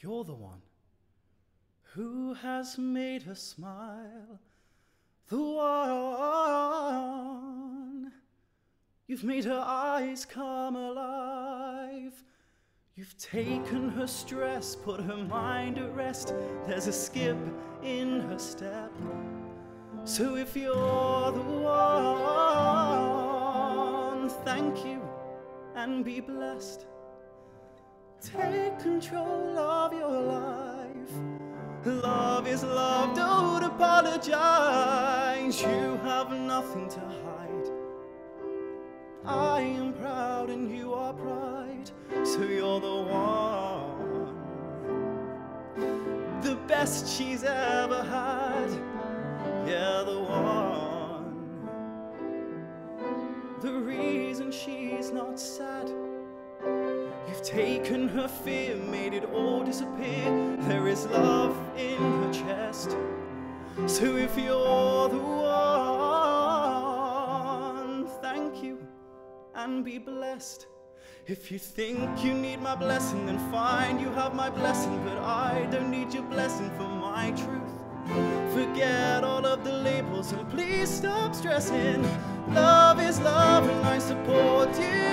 You're the one who has made her smile. The one you've made her eyes come alive. You've taken her stress, put her mind at rest. There's a skip in her step. So if you're the one, thank you and be blessed. Take control of your life. Love is love, don't apologize. You have nothing to hide. I am proud and you are pride, so you're the one. The best she's ever had, yeah, the one. The reason she's not sad. You've taken her fear, made it all disappear. There is love in her chest. So if you're the one, thank you and be blessed. If you think you need my blessing, then fine, you have my blessing. But I don't need your blessing for my truth. Forget all of the labels and please stop stressing. Love is love and I support you.